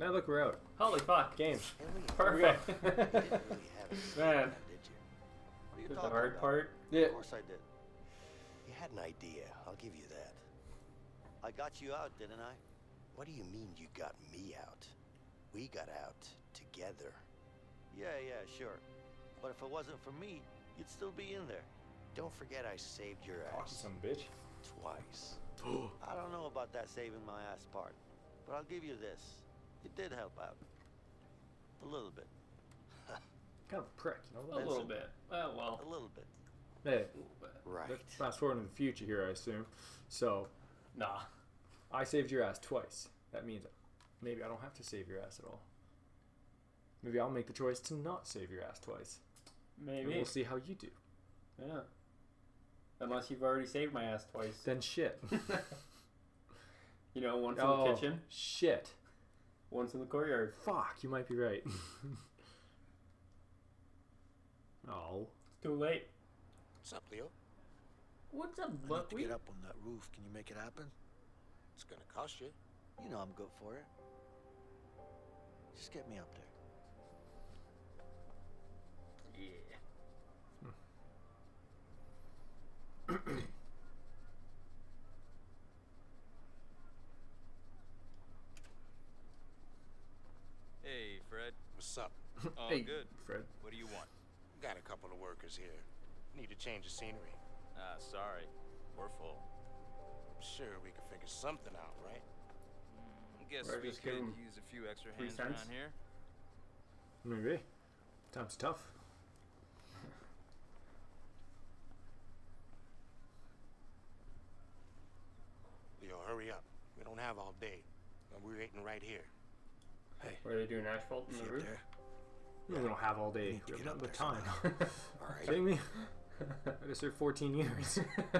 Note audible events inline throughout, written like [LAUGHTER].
Now look, we're out. Holy fuck. Game. Perfect. You didn't really have it, Man. did you? What are you the hard about? part. Yeah. Of course I did. You had an idea. I'll give you that. I got you out, didn't I? What do you mean you got me out? We got out together. Yeah, yeah, sure. But if it wasn't for me, you'd still be in there. Don't forget I saved your ass some bitch. twice. [GASPS] I don't know about that saving my ass part, but I'll give you this. It did help out. A little bit. Kind of a prick, you know? A little bit. Oh, well. A little bit. Hey, A little bit. Right. let's fast forward into the future here, I assume. So, Nah. I saved your ass twice. That means maybe I don't have to save your ass at all. Maybe I'll make the choice to not save your ass twice. And Maybe. we'll see how you do. Yeah. Unless you've already saved my ass twice. Then shit. [LAUGHS] you know, once oh, in the kitchen, shit. Once in the courtyard. Fuck, you might be right. [LAUGHS] oh. It's too late. What's up, Leo? What's up, I need to get up on that roof. Can you make it happen? It's gonna cost you. You know I'm good for it. Just get me up there. Yeah. Hey, Fred. What's up? All hey, good. Fred. What do you want? Got a couple of workers here. Need to change the scenery. Ah, sorry. We're full. I'm sure we can figure something out, right? I Guess Or we just give could 'em use a few extra hands cents? around here. Maybe. Time's tough. Leo, hurry up. We don't have all day. We're waiting right here. Hey, What are they doing? Asphalt in the roof? there? We don't have all day. We have get up but time. [LAUGHS] All right. Kidding me? [LAUGHS] I just served 14 years. [LAUGHS]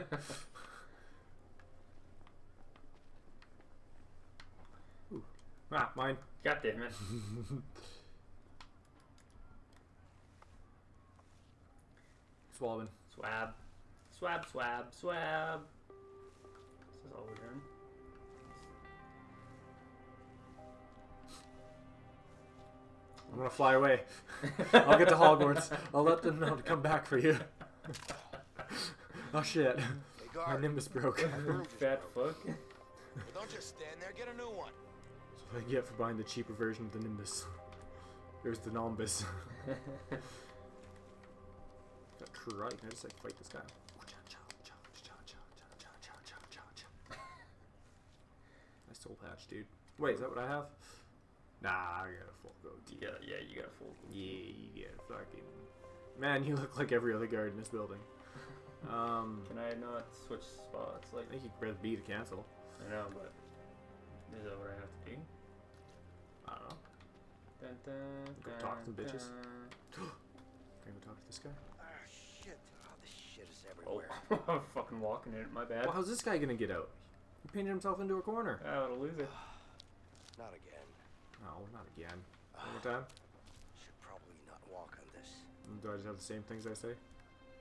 Ooh. Ah, mine. God damn it. Swabbing. Swab. Swab, swab, swab. This is all we're I'm gonna fly away. I'll get to Hogwarts. I'll let them know to come back for you. [LAUGHS] oh shit. Hey, My. Nimbus broke. that broom just Fat broke. fuck. Don't just stand there. Get a new one. That's what I get for buying the cheaper version of the Nimbus. There's the Nimbus. Got karate. Can I just like fight this guy? Nice soul patch, dude. Wait, is that what I have? Nah, I got a full goatee. yeah, yeah, you got a full. Yeah, you get fucking. Man, you look like every other guard in this building. [LAUGHS] Um, Can I not switch spots? Like, I think you can press B to cancel. I know, but is that what I have to do? I don't know. Dun, dun, Go dun, talk to some bitches. dun. [GASPS] Can we talk to this guy? Ah, shit. Oh, this shit is Oh, everywhere. [LAUGHS] I'm fucking walking in it. My bad. Well, how's this guy gonna get out? He painted himself into a corner. Oh, it'll lose it. [SIGHS] Not again. No, not again. One more time. Should probably not walk on this. Mm, do I just have the same things I say?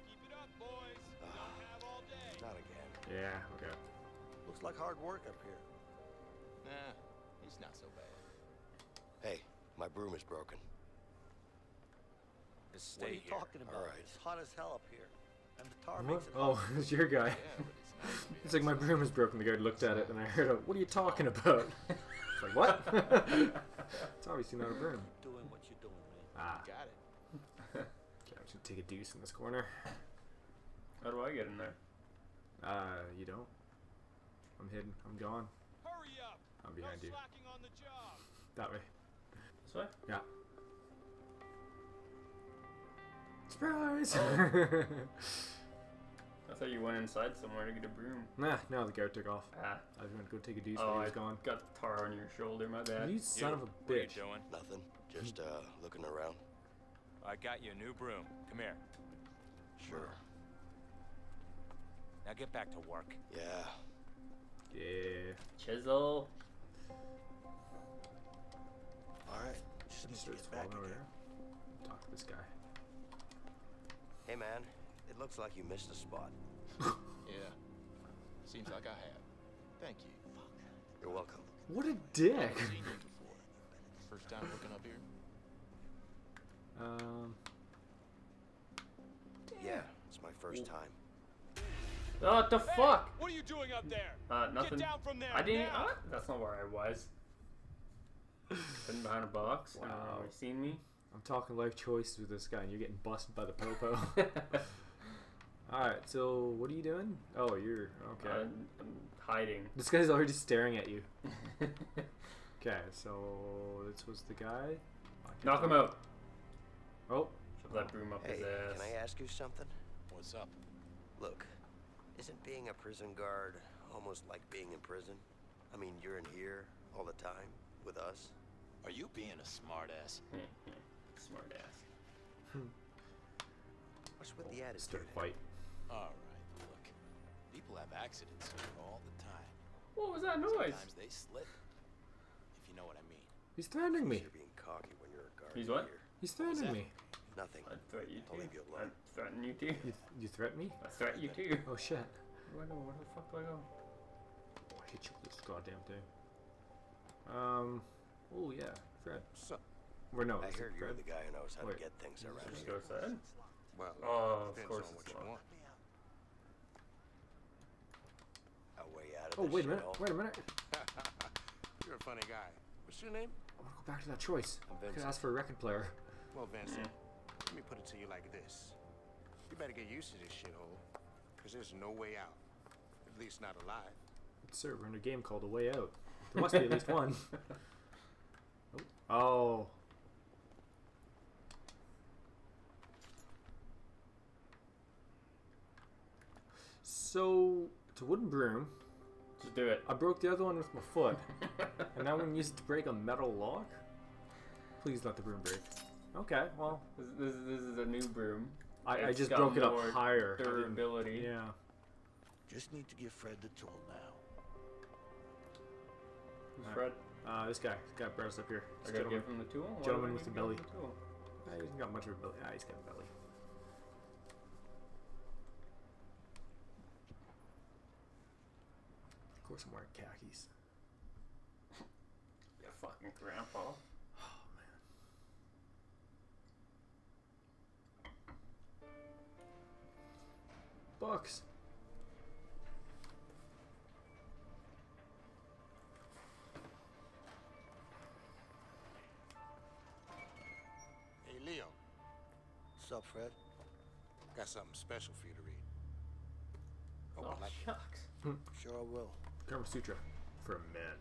Keep it up, boys. We don't have all day. Not again. Yeah, okay. Looks like hard work up here. Nah, he's not so bad. Hey, my broom is broken. Just what are you here. talking about? All right. It's hot as hell up here. And the tar What? makes it Oh, hot. [LAUGHS] it's your guy. Yeah, it's nice It's like my broom is broken. The guard looked at it, and I heard a, "What are you talking about?" [LAUGHS] It's like what? [LAUGHS] it's obviously not a broom. Doing what you're doing, man. Ah, Got it. okay, I'm just gonna take a deuce in this corner. How do I get in there? Uh, you don't. I'm hidden. I'm gone. Hurry up. I'm behind you. slacking on the job. That way. This way? Yeah. [LAUGHS] Surprise! [LAUGHS] I thought you went inside somewhere to get a broom. nah, no, the guard took off. Ah. I was gonna go take a deuce, Oh, but he I was gone. got the tar on your shoulder. My bad. You son of a What are you bitch. doing? Nothing. Just, uh, looking around. I got you a new broom. Come here. Sure. Now get back to work. Yeah. Yeah. Chisel. Alright. Just He need to starts get back falling over again. Talk to this guy. Hey, man. It looks like you missed a spot. [LAUGHS] Yeah. Seems like I have. Thank you. You're welcome. What a dick! Seen you before. First time looking up here. Um, Yeah, it's my first time. Oh, what the Hey, fuck? What are you doing up there? Uh, nothing. Get down from there. I didn't. now. Uh, that's not where I was. Hidden behind a box. Wow. Wow. you seen me? I'm talking life choices with this guy, and you're getting busted by the popo. All [LAUGHS] [LAUGHS] right, so what are you doing? Oh, you're okay. I'm, I'm hiding. this guy's already staring at you. [LAUGHS] Okay, so this was the guy. Knock him out. Oh, Shove that broom up Hey, his ass. can I ask you something? What's up? Look, isn't being a prison guard almost like being in prison? I mean, you're in here all the time with us. Are you being a smartass? [LAUGHS] Smart ass. What's with the attitude? start fight. All right, look. People have accidents here all the time. What was that noise? Sometimes they slip. If you know what I mean. He's threatening me. You're being cocky when you're a guard. He's what? Here. He's threatening me. Nothing. I threaten you I'll too. leave you I threaten you too. You, you threaten me? I threaten you too. Oh shit! Where do I go? Where the fuck do I go? Oh, I hate you with this goddamn thing. Um. Oh yeah, Fred. So, Or no, I is it hear you're Fred? the guy who knows how Wait. to get things around Just go outside. well, Oh, of course on what you want. A way out of Oh wait a minute! Wait a minute! You're a funny guy. What's your name? I want to go back to that choice. I'm I could Vincent. ask for a record player. Well, Vincent, let me put it to you like this. You better get used to this shithole, because there's no way out. At least not alive. Sir, we're in a game called A Way Out. There must be at least [LAUGHS] one. Oh. oh. So, it's a wooden broom. Just do it. I broke the other one with my foot, [LAUGHS] and now I'm gonna use it to break a metal lock. Please let the broom break. Okay, well, This, this, this is a new broom. I, I just broke it up more higher. I didn't- Durability. Yeah. Just need to give Fred the tool now. Who's Fred? Uh, this guy, this guy brought us up here. I gotta gentleman. give him the tool. Why gentleman with the belly. the tool? Ah, he hasn't got much of a belly. Ah, he's got a belly. Of course, I'm wearing khakis. [LAUGHS] You fucking grandpa. Oh man. Bucks. Hey, Leo, What's up, Fred? got something special for you to read. Oh, Hope you like it. Sure I will. Kama Sutra for men.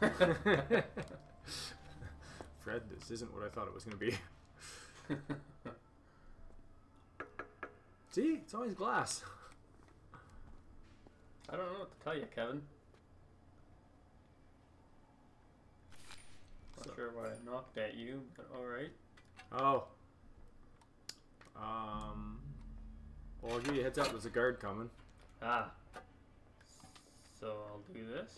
[LAUGHS] Fred, this isn't what I thought it was going to be. [LAUGHS] See? It's always glass. I don't know what to tell you, Kevin. Not So- sure why I knocked at you, but alright. Oh. Um. Well, I'll give you a heads up. There's a guard coming. Ah. So I'll do this.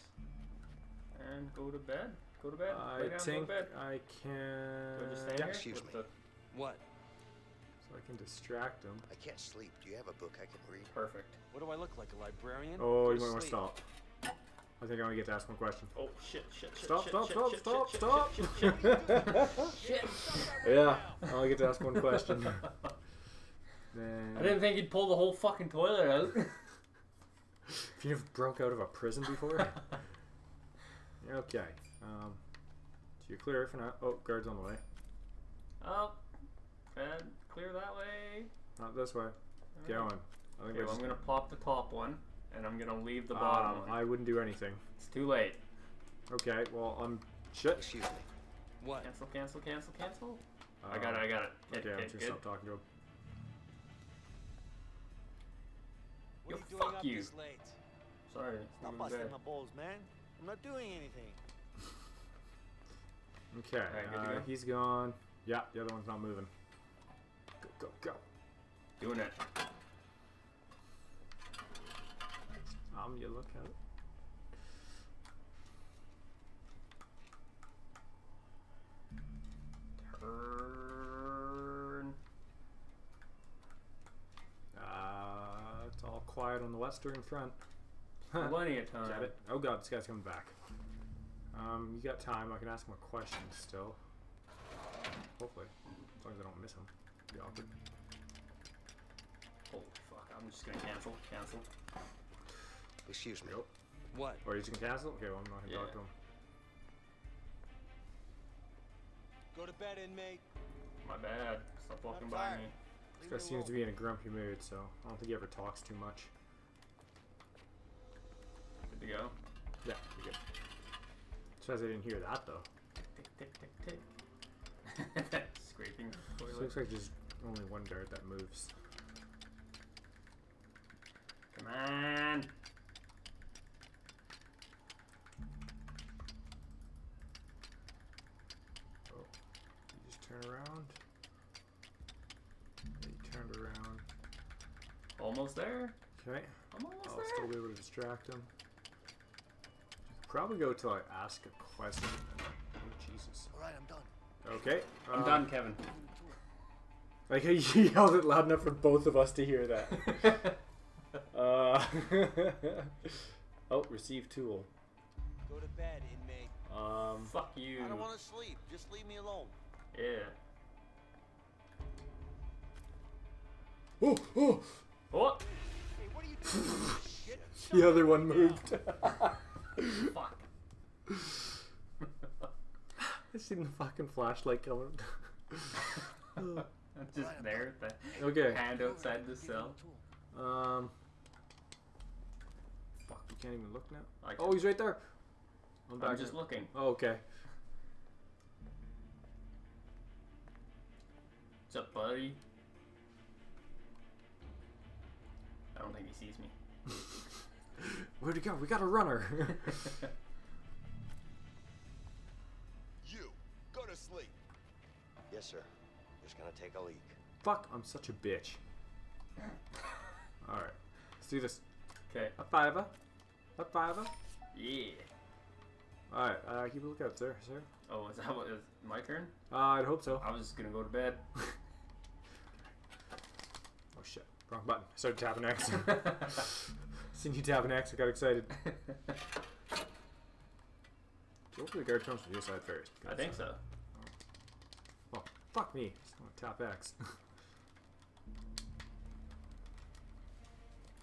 And go to bed. Go to bed. I down, think go to bed. I can. Do I just stand yeah, here? excuse me. The What? so I can distract him. I can't sleep. Do you have a book I can read? perfect. What do I look like, a librarian? Oh, you might want to stop. I think I only get to ask one question. Oh shit! Shit! Shit! Stop! shit, Stop! shit, Stop! shit, Stop! shit, Stop! Shit! shit, shit, shit. [LAUGHS] Yeah, I only get to ask one question. [LAUGHS] Then, I didn't think you'd pull the whole fucking toilet out. [LAUGHS] If you've broke out of a prison before. [LAUGHS] okay. Um, so you're clear for now. Oh, guards on the way. oh, and clear that way. Not this way. Going. I think Okay, well, I'm gonna pop the top one, and I'm gonna leave the bottom Um, one. I wouldn't do anything. It's too late. Okay. Well, I'm shit. Excuse me. What? Cancel, cancel, cancel, cancel. I Um, got it, I got it. Kid, Okay, I'm kid, just stop talking to him. Fuck you. this late? Sorry. Stop you busting my balls, man. I'm not doing anything. [LAUGHS] Okay. Alright, good to uh, go? he's gone. Yeah, the other one's not moving. Go, go, go. Doing it. Um, you look at it. Turn. Uh, it's all quiet on the western front. Plenty of time. Got it. Oh god, this guy's coming back. Um, you got time. I can ask more questions still. Hopefully, as long as I don't miss them. Be awkward. Holy fuck! I'm just gonna cancel. Cancel. Excuse me. Nope. What? Or you just gonna cancel? Okay, well I'm not gonna talk to him. Go to bed, inmate. My bad. Stop walking by me. This guy seems to be in a grumpy mood, so I don't think he ever talks too much. To go. Yeah, you're good. Says I didn't hear that though. Tick tick tick tick. [LAUGHS] Scraping the So looks like there's only one guard that moves. Come on. Oh, you just turn around. You turned around. Almost there. Okay, I'm almost there. I'll still be able to distract him. Probably go till I ask a question. Oh Jesus. All right, I'm done. Okay. I'm um, done, Kevin. Like [LAUGHS] he yelled it loud enough for both of us to hear that. [LAUGHS] uh, [LAUGHS] oh, receive tool. Go to bed, inmate. Um, Fuck you. I don't want to sleep. Just leave me alone. Yeah. oh, oh, What? Hey, what are you doing? Shit. the other one moved. Fuck. [LAUGHS] I seen the fucking flashlight coming. I'm [LAUGHS] just there with the okay. hand outside the cell. Um. Fuck, you can't even look now. I Oh, he's right there. I'm back. I'm just looking. Oh, okay. What's up, buddy? I don't think he sees me. Where'd he go? We got a runner. [LAUGHS] You, go to sleep. Yes, sir. Just gonna take a leak. Fuck, I'm such a bitch. Alright, let's do this. Okay. A fiver. A fiver. Yeah. Alright, uh, keep a lookout, sir. Sir. Oh, is that what is my turn? Uh, I'd hope so. I was just gonna go to bed. [LAUGHS] Oh shit. Wrong button. I started tapping X. [LAUGHS] Seen you tapping X, I got excited. [LAUGHS] Hopefully the guard comes from your side first. I think so. Oh, fuck me. Just wanna tap X. [LAUGHS]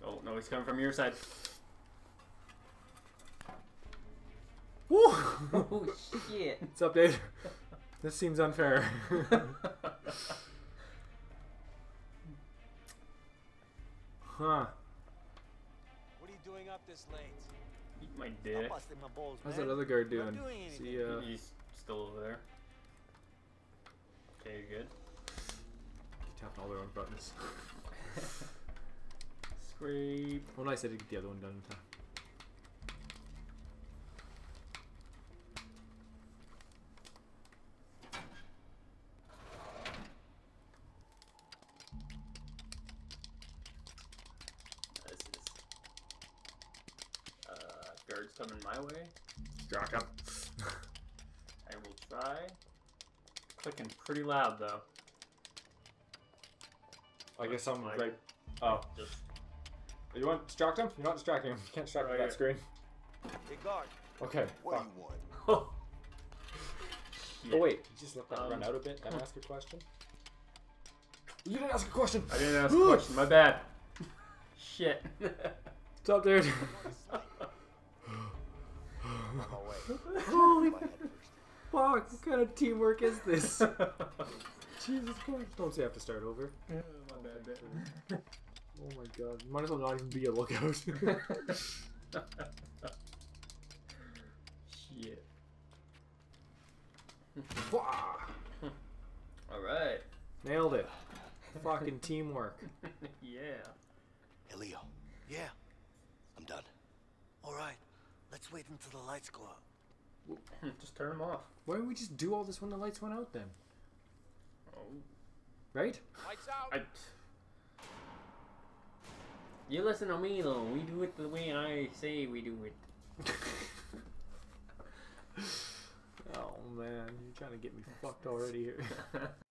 Oh no, he's coming from your side. Woo! [LAUGHS] Oh shit. What's up, Dave? This seems unfair. huh. Up this late? Eat my I'm dick. my balls, How's that other guard doing? doing Is anything. uh, He's still over there. Okay, you're good. tapping all the wrong buttons. [LAUGHS] Scrape. Well, nice I did get the other one done in time. This is. Uh, guards coming my way. Rock up. I will try. Clicking pretty loud though. I guess I'm Like- right. Oh, Just you want to distract him? You're not distracting him. You can't distract Right with that screen. Hey, guard. Okay. What fuck. do you want? [LAUGHS] oh. Oh wait, you just let that Um, run out a bit. Then ask a question. You didn't ask a question. I didn't ask a question. My bad. Shit. [LAUGHS] What's up, dude? [LAUGHS] On my. Holy My head first. Fuck! What kind of teamwork is this? [LAUGHS] Jesus Christ! Don't say I have to start over. my bad. Oh my god! Might as well not even be a lookout. [LAUGHS] Shit. Wah! All right. Nailed it. Fucking teamwork. [LAUGHS] yeah. Hey, Leo. Yeah. I'm done. All right. Let's wait until the lights go out. Hmm, just turn them off. Why don't we just do all this when the lights went out then? Oh. Right? Lights out. I. You listen to me though. We do it the way I say we do it. [LAUGHS] Oh man, you're trying to get me fucked already here. [LAUGHS]